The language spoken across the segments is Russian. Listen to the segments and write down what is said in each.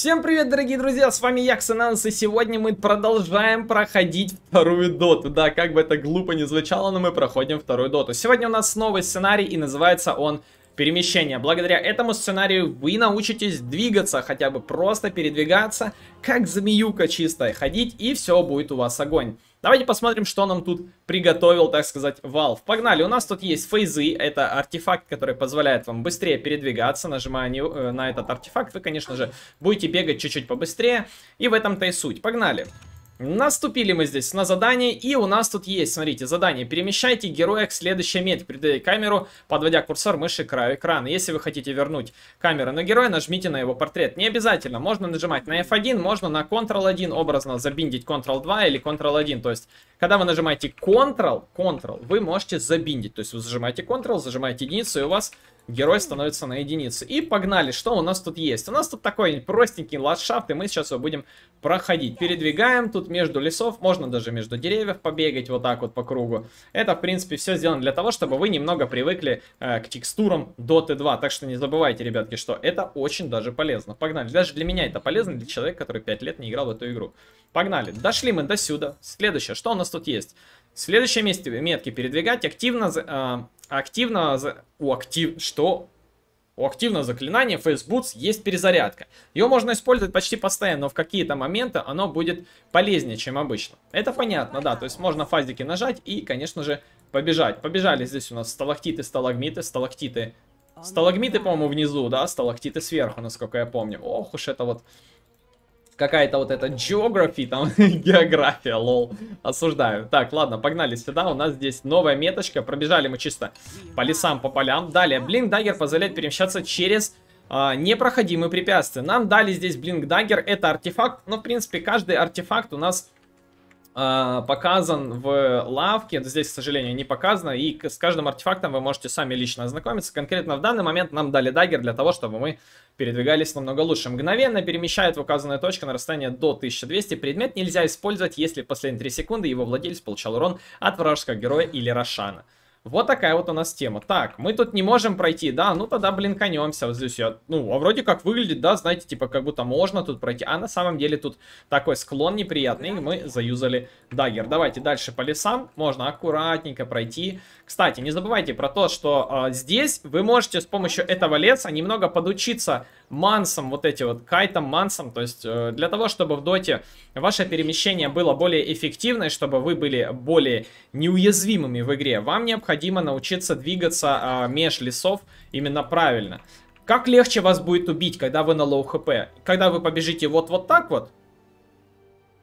Всем привет, дорогие друзья, с вами я, Ксенанс, и сегодня мы продолжаем проходить вторую доту. Да, как бы это глупо не звучало, но мы проходим вторую доту. Сегодня у нас новый сценарий, и называется он перемещение. Благодаря этому сценарию вы научитесь двигаться, хотя бы просто передвигаться, как змеюка чистая, ходить, и все будет у вас огонь. Давайте посмотрим, что нам тут приготовил, так сказать, Valve. Погнали, у нас тут есть фейзы, это артефакт, который позволяет вам быстрее передвигаться. Нажимая э, на этот артефакт, вы, конечно же, будете бегать чуть-чуть побыстрее. И в этом-то и суть. Погнали. Наступили мы здесь на задание, и у нас тут есть, смотрите, задание. Перемещайте героя к следующей метке, передавая камеру, подводя курсор мыши к краю экрана. Если вы хотите вернуть камеру на героя, нажмите на его портрет. Не обязательно, можно нажимать на F1, можно на Ctrl-1, образно забиндить Ctrl-2 или Ctrl-1. То есть, когда вы нажимаете Ctrl, Ctrl, вы можете забиндить. То есть, вы зажимаете Ctrl, зажимаете единицу, и у вас герой становится на единицу. И погнали, что у нас тут есть? У нас тут такой простенький ландшафт, и мы сейчас его будем проходить. Передвигаем тут между лесов, можно даже между деревьев побегать вот так вот по кругу. Это, в принципе, все сделано для того, чтобы вы немного привыкли э, к текстурам Dota 2. Так что не забывайте, ребятки, что это очень даже полезно. Погнали. Даже для меня это полезно, для человека, который 5 лет не играл в эту игру. Погнали. Дошли мы до сюда. Следующее, что у нас тут есть? В следующем месте метки передвигать активно, э, активно, у актив, что? У активного заклинания Face Boots есть перезарядка. Ее можно использовать почти постоянно, но в какие-то моменты оно будет полезнее, чем обычно. Это понятно, да, то есть можно фазики нажать и, конечно же, побежать. Побежали здесь у нас сталактиты, сталагмиты, сталактиты. Сталагмиты, по-моему, внизу, да, сталактиты сверху, насколько я помню. Ох уж это вот какая-то вот эта geography, там, география, LOL, осуждаю. Так, ладно, погнали сюда, у нас здесь новая меточка, пробежали мы чисто по лесам, по полям. Далее, Blink Dagger позволяет перемещаться через а, непроходимые препятствия. Нам дали здесь Blink Dagger, это артефакт, но, в принципе, каждый артефакт у нас показан в лавке, здесь, к сожалению, не показано, и с каждым артефактом вы можете сами лично ознакомиться. Конкретно в данный момент нам дали dagger для того, чтобы мы передвигались намного лучше. Мгновенно перемещает в указанную точку на расстояние до 1200. Предмет нельзя использовать, если в последние 3 секунды его владелец получал урон от вражеского героя или Рошана. Вот такая вот у нас тема. Так, мы тут не можем пройти, да, ну тогда блинканемся вот здесь. Я, ну, а вроде как выглядит, да, знаете, типа как будто можно тут пройти. А на самом деле тут такой склон неприятный, мы заюзали дагер. Давайте дальше по лесам, можно аккуратненько пройти. Кстати, не забывайте про то, что э, здесь вы можете с помощью этого леса немного подучиться мансом, вот эти вот кайтом, мансом. То есть э, для того, чтобы в доте ваше перемещение было более эффективное, чтобы вы были более неуязвимыми в игре, вам необходимо научиться двигаться э, меж лесов именно правильно. Как легче вас будет убить, когда вы на low HP? Когда вы побежите вот вот так вот?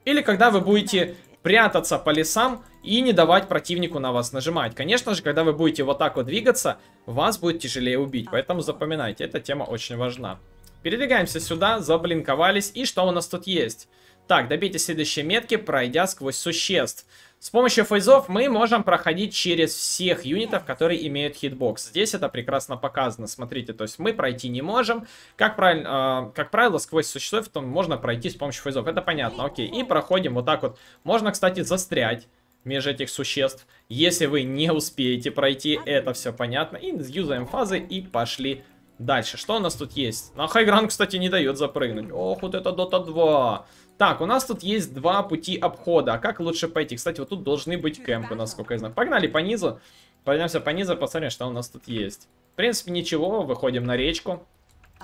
Или когда вы будете прятаться по лесам и не давать противнику на вас нажимать. Конечно же, когда вы будете вот так вот двигаться, вас будет тяжелее убить. Поэтому запоминайте, эта тема очень важна. Передвигаемся сюда, заблинковались. И что у нас тут есть? Так, добейте следующие метки, пройдя сквозь существ. С помощью фейзов мы можем проходить через всех юнитов, которые имеют хитбокс. Здесь это прекрасно показано. Смотрите, то есть мы пройти не можем. Как, правиль, э, как правило, сквозь существ то можно пройти с помощью фейзов. Это понятно, окей. И проходим вот так вот. Можно, кстати, застрять между этих существ. Если вы не успеете пройти, это все понятно. И юзаем фазы и пошли Дальше, что у нас тут есть? На хайгран, кстати, не дает запрыгнуть. Ох, вот это Дота 2. Так, у нас тут есть два пути обхода. А как лучше пойти? Кстати, вот тут должны быть кемпы, насколько я знаю. Погнали по низу. Пойдемся по низу, посмотрим, что у нас тут есть. В принципе, ничего. Выходим на речку.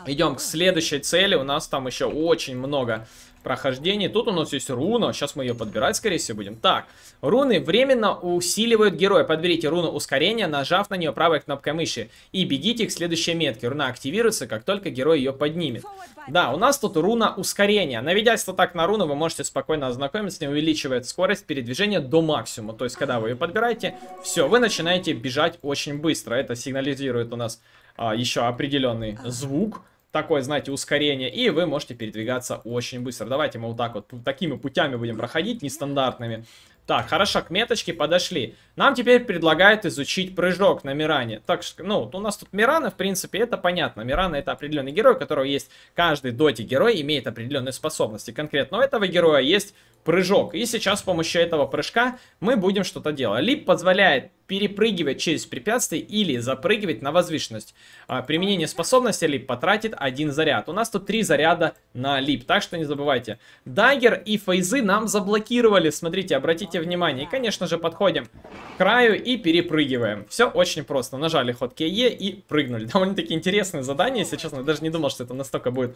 Идем к следующей цели. У нас там еще очень много прохождении. Тут у нас есть руна. Сейчас мы ее подбирать, скорее всего, будем. Так, руны временно усиливают героя. Подберите руну ускорения, нажав на нее правой кнопкой мыши. И бегите к следующей метке. Руна активируется, как только герой ее поднимет. Да, у нас тут руна ускорения. Наведясь вот так на руну, вы можете спокойно ознакомиться с. Увеличивает скорость передвижения до максимума. То есть, когда вы ее подбираете, все, вы начинаете бежать очень быстро. Это сигнализирует у нас а, еще определенный звук такое, знаете, ускорение, и вы можете передвигаться очень быстро. Давайте мы вот так вот, такими путями будем проходить, нестандартными. Так, хорошо, к меточке подошли. Нам теперь предлагают изучить прыжок на Миране. Так, ну, у нас тут Мираны, в принципе, это понятно. Мирана это определенный герой, у которого есть... Каждый доти герой имеет определенные способности. Конкретно у этого героя есть прыжок. И сейчас с помощью этого прыжка мы будем что-то делать. Лип позволяет перепрыгивать через препятствия или запрыгивать на возвышенность. А, применение способности лип потратит один заряд. У нас тут три заряда на лип, так что не забывайте. Дагер и фейзы нам заблокировали, смотрите, обратите внимание. И, конечно же, подходим к краю и перепрыгиваем. Все очень просто. Нажали ход КЕ и прыгнули. Довольно-таки интересное задание, если честно. Я даже не думал, что это настолько будет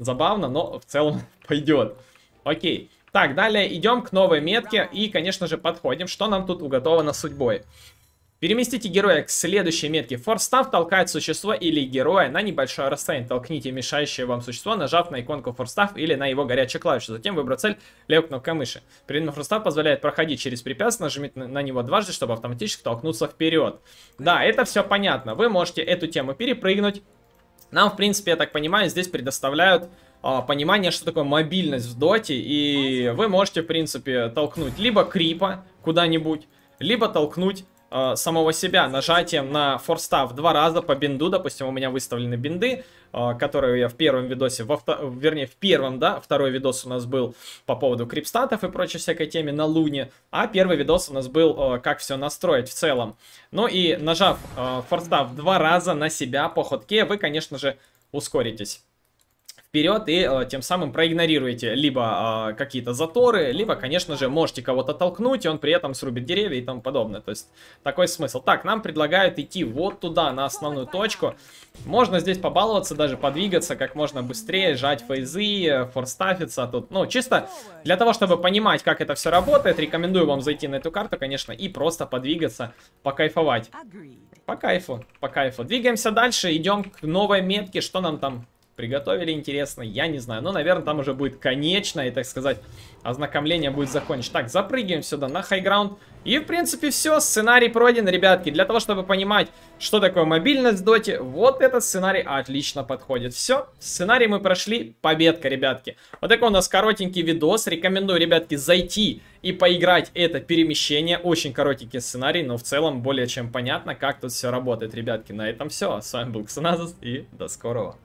забавно, но в целом пойдет. Окей. Так, далее идем к новой метке и, конечно же, подходим. Что нам тут уготовано судьбой? Переместите героя к следующей метке. Форстав толкает существо или героя на небольшое расстояние. Толкните мешающее вам существо, нажав на иконку форстав или на его горячую клавишу. Затем выбрать цель левой кнопкой мыши. Передний форстав позволяет проходить через препятствие, нажмите на него дважды, чтобы автоматически толкнуться вперед. Да, это все понятно. Вы можете эту тему перепрыгнуть. Нам, в принципе, я так понимаю, здесь предоставляют понимание, что такое мобильность в доте, и вы можете, в принципе, толкнуть либо крипа куда-нибудь, либо толкнуть э, самого себя нажатием на форстав два раза по бинду, допустим, у меня выставлены бинды, э, которые я в первом видосе, во вернее, в первом, да, второй видос у нас был по поводу крипстатов и прочей всякой теме на луне, а первый видос у нас был, как все настроить в целом. Ну и нажав форстав два раза на себя по ходке, вы, конечно же, ускоритесь вперед и э, тем самым проигнорируете либо э, какие-то заторы, либо, конечно же, можете кого-то толкнуть, и он при этом срубит деревья и тому подобное. То есть такой смысл. Так, нам предлагают идти вот туда, на основную точку. Можно здесь побаловаться, даже подвигаться как можно быстрее, жать фейзы, форстафиться тут. Ну, чисто для того, чтобы понимать, как это все работает, рекомендую вам зайти на эту карту, конечно, и просто подвигаться, покайфовать. По кайфу, по кайфу. Двигаемся дальше, идем к новой метке, что нам там приготовили интересно, я не знаю. Но, наверное, там уже будет конечное, так сказать, ознакомление будет закончено. Так, запрыгиваем сюда на хайграунд. И, в принципе, все, сценарий пройден, ребятки. Для того, чтобы понимать, что такое мобильность в доте, вот этот сценарий отлично подходит. Все, сценарий мы прошли, победка, ребятки. Вот такой у нас коротенький видос. Рекомендую, ребятки, зайти и поиграть это перемещение. Очень коротенький сценарий, но в целом более чем понятно, как тут все работает, ребятки. На этом все. С вами был Ксеназус и до скорого.